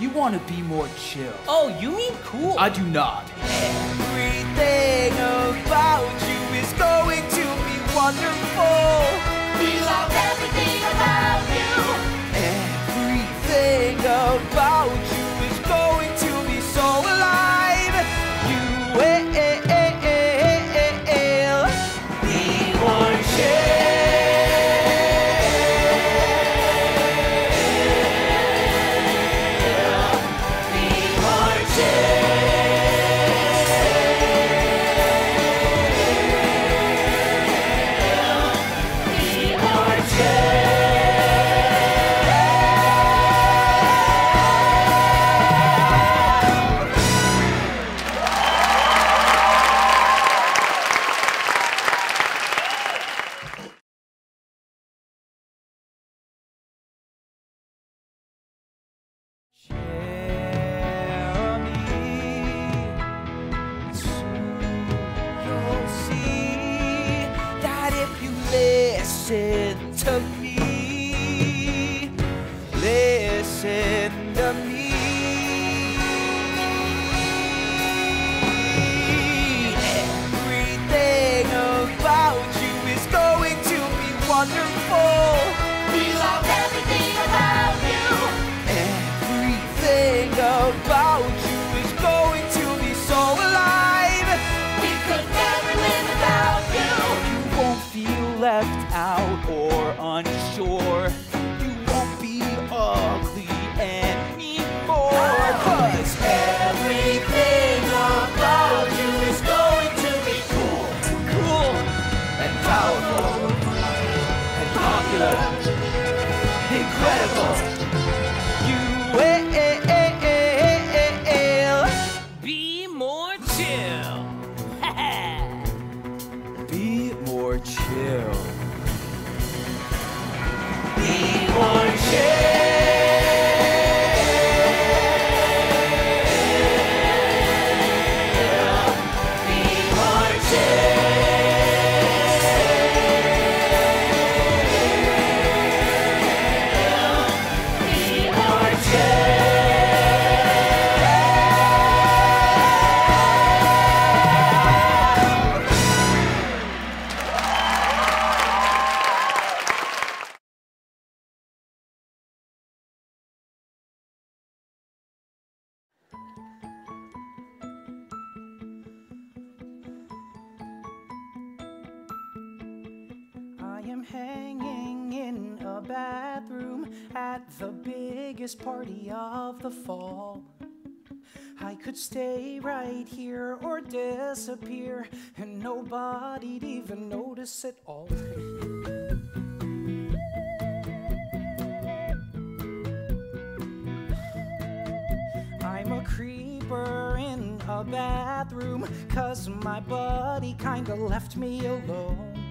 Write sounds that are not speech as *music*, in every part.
You want to be more chill. Oh, you mean cool? I do not. *laughs* listen to me, listen to me. Everything about you is going to be wonderful. We love everything about you. Everything about you is going to be so alive. We could never live without you. You won't feel left incredible. Am hanging in a bathroom at the biggest party of the fall. I could stay right here or disappear, and nobody'd even notice at all. I'm a creeper in a bathroom, cause my buddy kinda left me alone.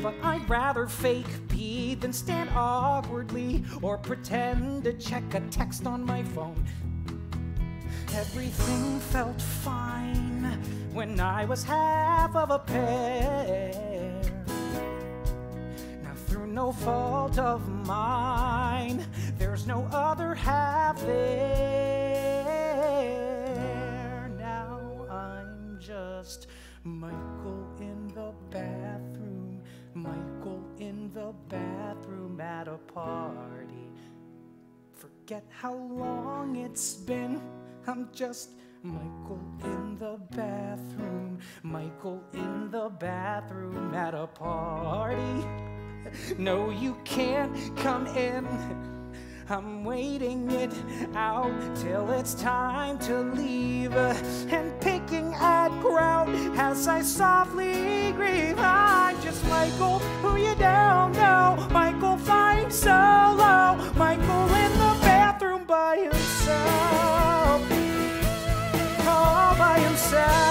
But I'd rather fake pee than stand awkwardly or pretend to check a text on my phone. Everything felt fine when I was half of a pair. Now, through no fault of mine, there's no other half there. Now I'm just Michael in at a party. Forget how long it's been. I'm just Michael in the bathroom, Michael in the bathroom at a party. No, you can't come in. I'm waiting it out till it's time to leave and picking at ground as I softly grieve. I'm just Michael, who you don't know. By himself.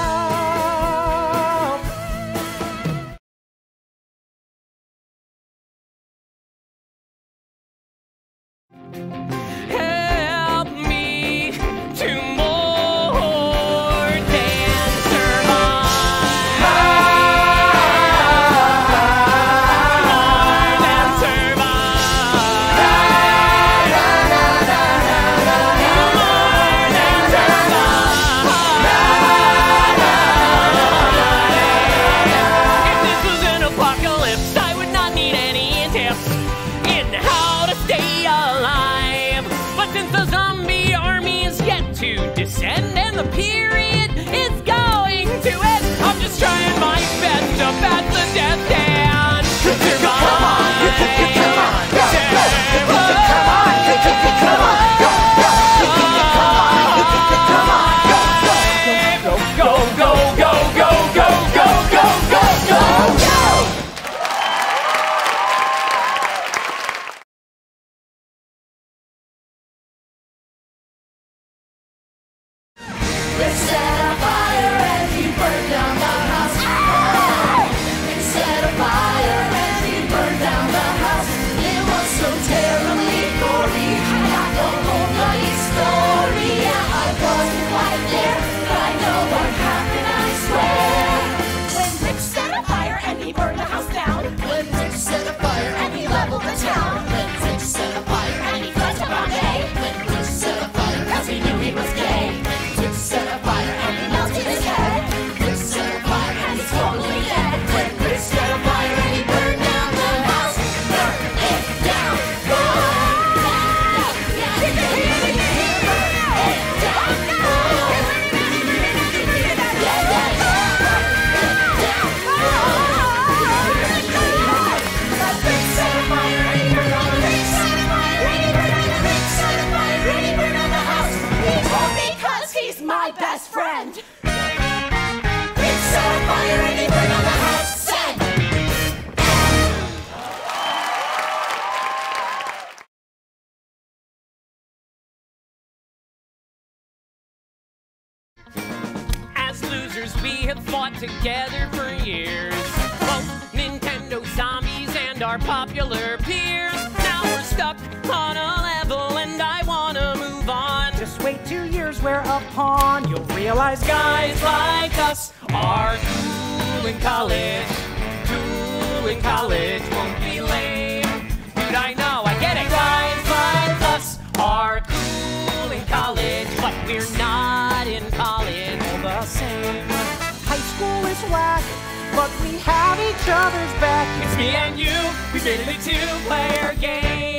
End and the period is going to end. I'm just trying my best to pass the death reset. We have fought together for years. Both Nintendo zombies and our popular peers. Now we're stuck on a level, and I wanna move on. Just wait two years, we're a pawn. You'll realize, Guys like us are cool in college. Cool in college won't be lame. Dude, I know, I get it. Guys is whack, but we have each other's back. It's me and you, we did a two-player game.